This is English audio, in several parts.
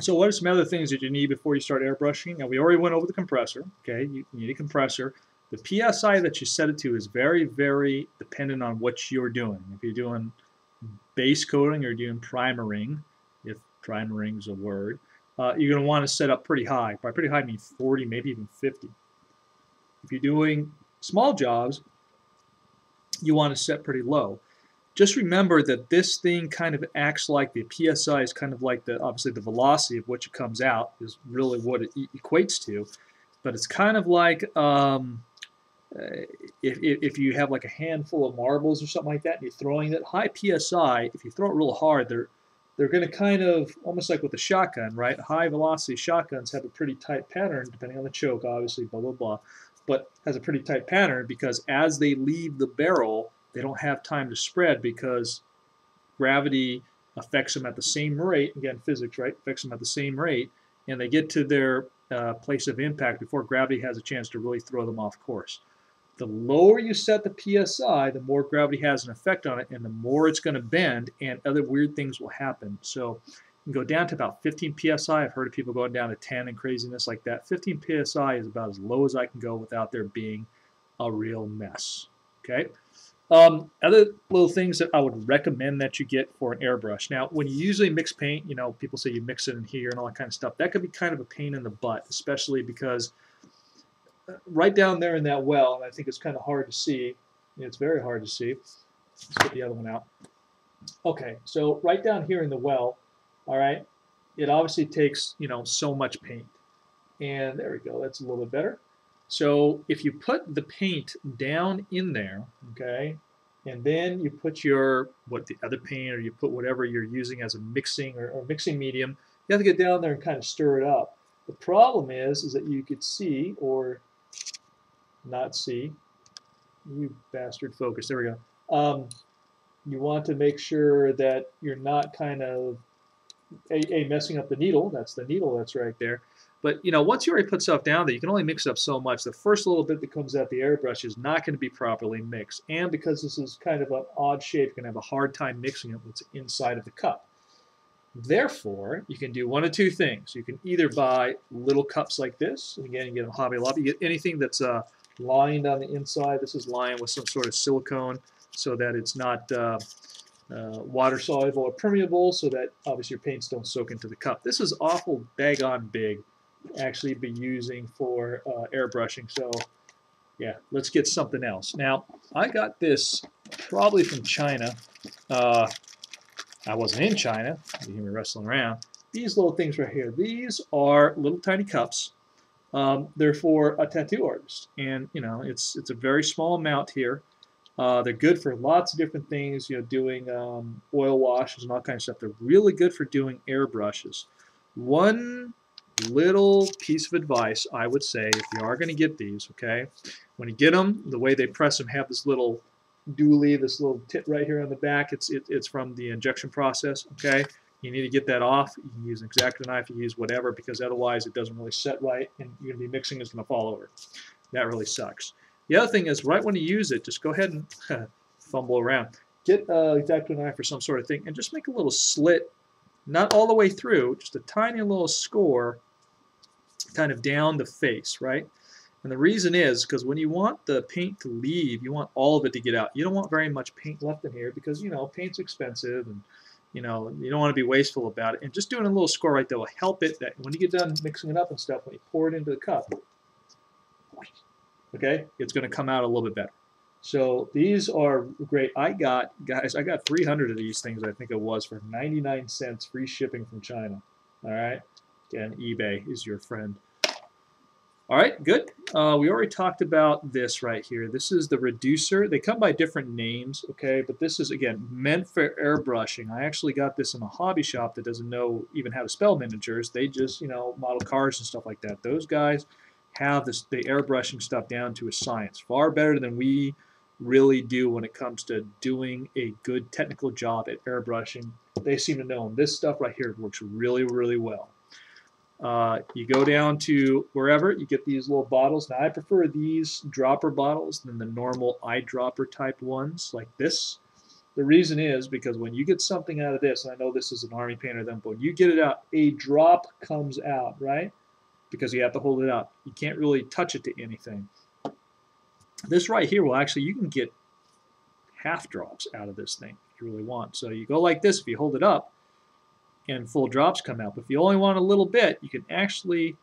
So what are some other things that you need before you start airbrushing? Now we already went over the compressor. Okay, you need a compressor. The PSI that you set it to is very, very dependent on what you're doing. If you're doing base coating or doing primering, if primering is a word, uh, you're going to want to set up pretty high. By pretty high, I mean 40, maybe even 50. If you're doing small jobs, you want to set pretty low. Just remember that this thing kind of acts like the PSI is kind of like the obviously the velocity of which it comes out is really what it equates to, but it's kind of like um, uh, if, if you have like a handful of marbles or something like that and you're throwing it high PSI, if you throw it real hard, they're they're going to kind of almost like with a shotgun, right? High velocity shotguns have a pretty tight pattern, depending on the choke, obviously, blah blah blah, but has a pretty tight pattern because as they leave the barrel, they don't have time to spread because gravity affects them at the same rate. Again, physics, right? Affects them at the same rate, and they get to their uh, place of impact before gravity has a chance to really throw them off course the lower you set the PSI, the more gravity has an effect on it, and the more it's going to bend, and other weird things will happen. So you can go down to about 15 PSI. I've heard of people going down to 10 and craziness like that. 15 PSI is about as low as I can go without there being a real mess. Okay. Um, other little things that I would recommend that you get for an airbrush. Now, when you usually mix paint, you know, people say you mix it in here and all that kind of stuff. That could be kind of a pain in the butt, especially because – right down there in that well, and I think it's kind of hard to see. It's very hard to see. Let's get the other one out. Okay, so right down here in the well, all right, it obviously takes, you know, so much paint. And there we go, that's a little bit better. So if you put the paint down in there, okay, and then you put your, what, the other paint, or you put whatever you're using as a mixing or, or mixing medium, you have to get down there and kind of stir it up. The problem is, is that you could see, or not see, You bastard focus. There we go. Um, you want to make sure that you're not kind of a, a, messing up the needle. That's the needle that's right there. But you know, once you already put stuff down there, you can only mix up so much. The first little bit that comes out the airbrush is not going to be properly mixed. And because this is kind of an odd shape, you're going to have a hard time mixing it what's inside of the cup. Therefore, you can do one of two things. You can either buy little cups like this. And again, you get them Hobby Lobby. You get anything that's uh, lined on the inside. This is lined with some sort of silicone so that it's not uh, uh, water soluble or permeable so that obviously your paints don't soak into the cup. This is awful bag on big actually be using for uh, airbrushing so yeah let's get something else. Now I got this probably from China. Uh, I wasn't in China. You hear me wrestling around. These little things right here. These are little tiny cups um, they're for a tattoo artist, and you know it's it's a very small amount here. Uh, they're good for lots of different things, you know, doing um, oil washes and all kinds of stuff. They're really good for doing airbrushes. One little piece of advice I would say, if you are going to get these, okay, when you get them, the way they press them have this little dually, this little tit right here on the back. It's it, it's from the injection process, okay. You need to get that off. You can use an X-Acto knife, you use whatever, because otherwise it doesn't really set right, and you're going to be mixing, it's going to fall over. That really sucks. The other thing is, right when you use it, just go ahead and fumble around. Get an X-Acto knife or some sort of thing, and just make a little slit, not all the way through, just a tiny little score kind of down the face, right? And the reason is because when you want the paint to leave, you want all of it to get out. You don't want very much paint left in here because, you know, paint's expensive and you know, you don't want to be wasteful about it. And just doing a little score right there will help it that when you get done mixing it up and stuff, when you pour it into the cup, okay, it's going to come out a little bit better. So these are great. I got, guys, I got 300 of these things, I think it was, for 99 cents free shipping from China. All right? Again, eBay is your friend. All right, good. Uh, we already talked about this right here. This is the reducer. They come by different names, okay, but this is, again, meant for airbrushing. I actually got this in a hobby shop that doesn't know even how to spell miniatures. They just, you know, model cars and stuff like that. Those guys have this, the airbrushing stuff down to a science, far better than we really do when it comes to doing a good technical job at airbrushing. They seem to know, and this stuff right here works really, really well. Uh, you go down to wherever, you get these little bottles. Now I prefer these dropper bottles than the normal eyedropper type ones like this. The reason is because when you get something out of this, and I know this is an army painter then, when you get it out, a drop comes out, right? Because you have to hold it up. You can't really touch it to anything. This right here will actually, you can get half drops out of this thing if you really want. So you go like this if you hold it up and full drops come out. But if you only want a little bit, you can actually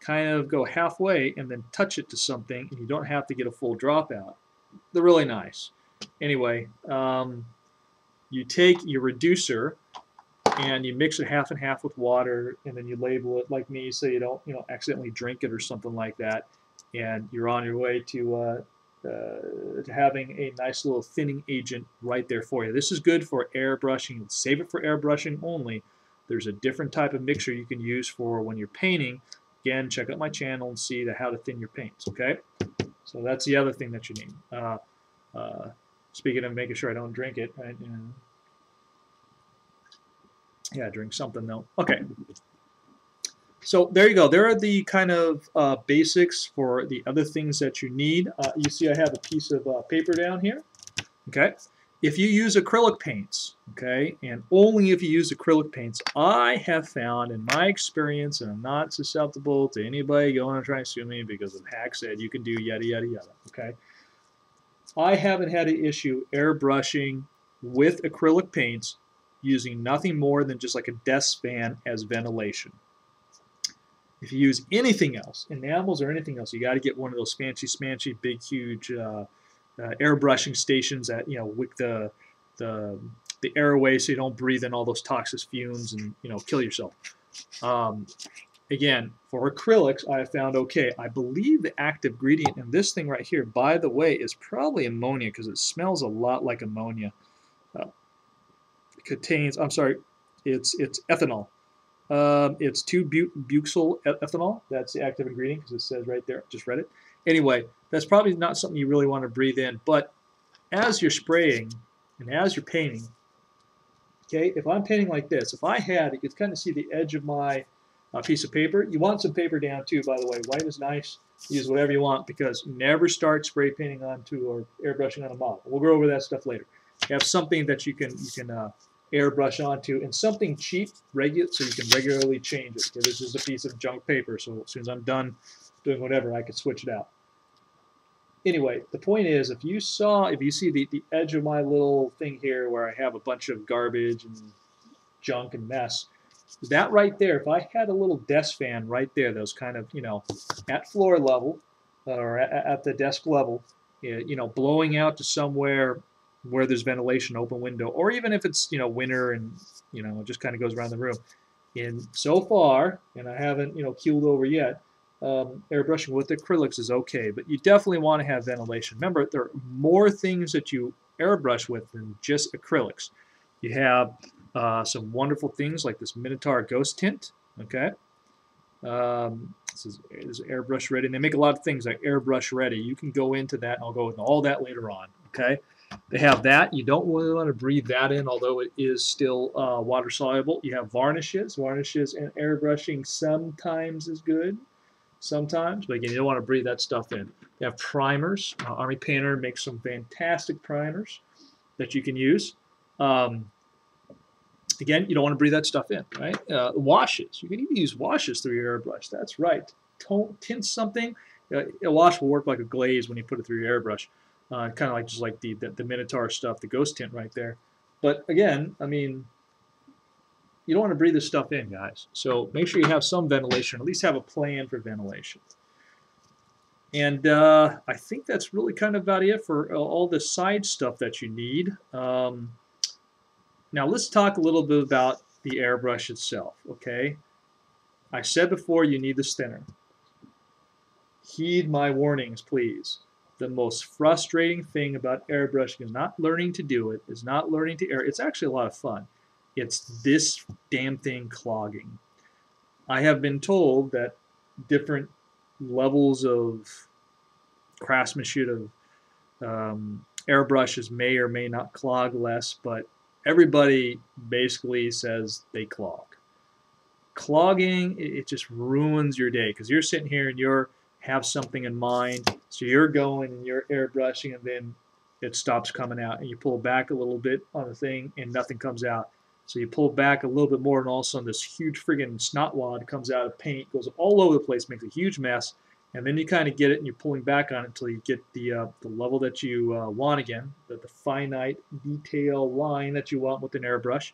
kind of go halfway and then touch it to something and you don't have to get a full drop out. They're really nice. Anyway, um, you take your reducer and you mix it half and half with water and then you label it like me so you don't you know accidentally drink it or something like that and you're on your way to, uh, uh, to having a nice little thinning agent right there for you. This is good for airbrushing. Save it for airbrushing only. There's a different type of mixer you can use for when you're painting. Again, check out my channel and see the, how to thin your paints, okay? So that's the other thing that you need. Uh, uh, speaking of making sure I don't drink it, right? Yeah, drink something though. Okay. So there you go. There are the kind of uh, basics for the other things that you need. Uh, you see I have a piece of uh, paper down here. Okay. If you use acrylic paints, okay, and only if you use acrylic paints, I have found in my experience, and I'm not susceptible to anybody going and trying to sue me because the hack said you can do yada yada yada, okay. I haven't had an issue airbrushing with acrylic paints using nothing more than just like a desk fan as ventilation. If you use anything else, enamels or anything else, you got to get one of those fancy smanchy, big, huge uh, uh, airbrushing stations that you know wick the the the air away so you don't breathe in all those toxic fumes and you know kill yourself. Um, again, for acrylics, I found okay. I believe the active ingredient in this thing right here, by the way, is probably ammonia because it smells a lot like ammonia. Uh, contains, I'm sorry, it's it's ethanol. Um, it's 2-butyl ethanol. That's the active ingredient because it says right there. Just read it. Anyway, that's probably not something you really want to breathe in. But as you're spraying and as you're painting, okay, if I'm painting like this, if I had, you could kind of see the edge of my uh, piece of paper. You want some paper down too, by the way. White is nice. Use whatever you want because never start spray painting onto or airbrushing on a model. We'll go over that stuff later. Have something that you can you can uh, airbrush onto and something cheap, regular, so you can regularly change it. Okay, this is a piece of junk paper, so as soon as I'm done doing whatever, I can switch it out. Anyway, the point is, if you saw, if you see the, the edge of my little thing here where I have a bunch of garbage and junk and mess, that right there, if I had a little desk fan right there that was kind of, you know, at floor level or at, at the desk level, eh, you know, blowing out to somewhere where there's ventilation, open window, or even if it's you know winter and you know it just kind of goes around the room. And so far, and I haven't you know keeled over yet, um, airbrushing with acrylics is okay, but you definitely want to have ventilation. Remember, there are more things that you airbrush with than just acrylics. You have uh, some wonderful things like this Minitaire Ghost Tint. Okay, um, this is, this is airbrush ready, and they make a lot of things like airbrush ready. You can go into that. and I'll go into all that later on. Okay. They have that. You don't really want to breathe that in, although it is still uh, water soluble. You have varnishes. Varnishes and airbrushing sometimes is good, sometimes, but again, you don't want to breathe that stuff in. You have primers. Uh, Army Painter makes some fantastic primers that you can use. Um, again, you don't want to breathe that stuff in, right? Uh, washes. You can even use washes through your airbrush. That's right. Tone, tint something. Uh, a wash will work like a glaze when you put it through your airbrush uh, kind of like just like the, the, the Minitaire stuff, the ghost tint right there. But again, I mean, you don't want to breathe this stuff in, guys. So make sure you have some ventilation, at least have a plan for ventilation. And uh, I think that's really kind of about it for all the side stuff that you need. Um, now let's talk a little bit about the airbrush itself, okay? I said before you need the thinner. Heed my warnings, please the most frustrating thing about airbrushing is not learning to do it, is not learning to air. It's actually a lot of fun. It's this damn thing clogging. I have been told that different levels of craftsmanship of um, airbrushes may or may not clog less, but everybody basically says they clog. Clogging, it just ruins your day because you're sitting here and you're have something in mind. So you're going and you're airbrushing, and then it stops coming out. And you pull back a little bit on the thing and nothing comes out. So you pull back a little bit more and all of a sudden this huge friggin' snot wad comes out of paint, goes all over the place, makes a huge mess. And then you kind of get it and you're pulling back on it until you get the, uh, the level that you uh, want again, the, the finite detail line that you want with an airbrush.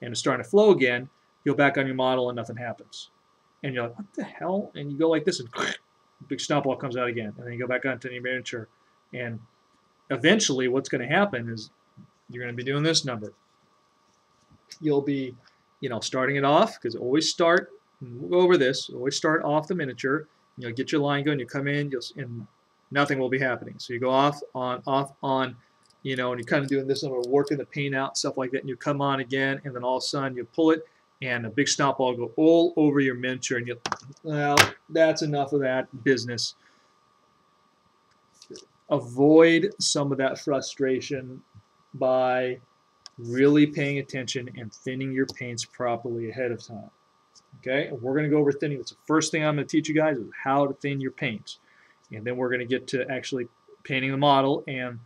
And it's starting to flow again. You go back on your model and nothing happens. And you're like, what the hell? And you go like this and big ball comes out again. And then you go back onto your miniature. And eventually what's going to happen is you're going to be doing this number you'll be, you know, starting it off because always start. we'll go over this. Always start off the miniature. You'll get your line going. You come in. You'll and nothing will be happening. So you go off on off on, you know, and you're kind of doing this we're working the paint out stuff like that. And you come on again, and then all of a sudden you pull it, and a big snot ball go all over your miniature, and you, well, that's enough of that business. Avoid some of that frustration by really paying attention and thinning your paints properly ahead of time. Okay, and we're going to go over thinning. That's the first thing I'm going to teach you guys is how to thin your paints. And then we're going to get to actually painting the model and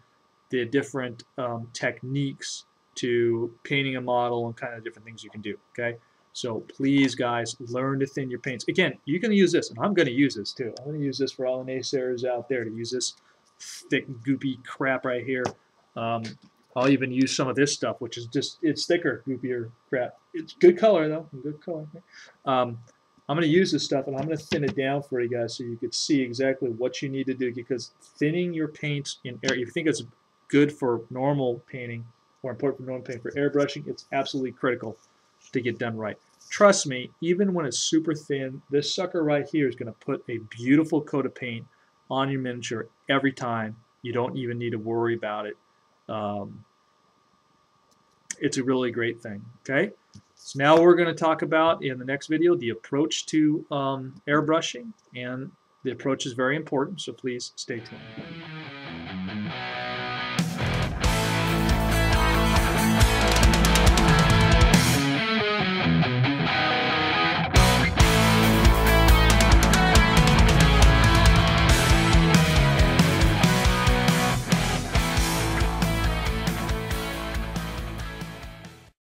the different um, techniques to painting a model and kind of different things you can do. Okay, so please, guys, learn to thin your paints. Again, you can use this, and I'm going to use this too. I'm going to use this for all the naysayers out there to use this thick, goopy crap right here. Um, I'll even use some of this stuff, which is just, it's thicker, goopier crap. It's good color, though. Good color. Um, I'm going to use this stuff, and I'm going to thin it down for you guys so you can see exactly what you need to do, because thinning your paints in air, if you think it's good for normal painting, or important for normal painting, for airbrushing, it's absolutely critical to get done right. Trust me, even when it's super thin, this sucker right here is going to put a beautiful coat of paint on your miniature every time. You don't even need to worry about it um, it's a really great thing. Okay, so now we're going to talk about in the next video the approach to um, airbrushing, and the approach is very important. So please stay tuned.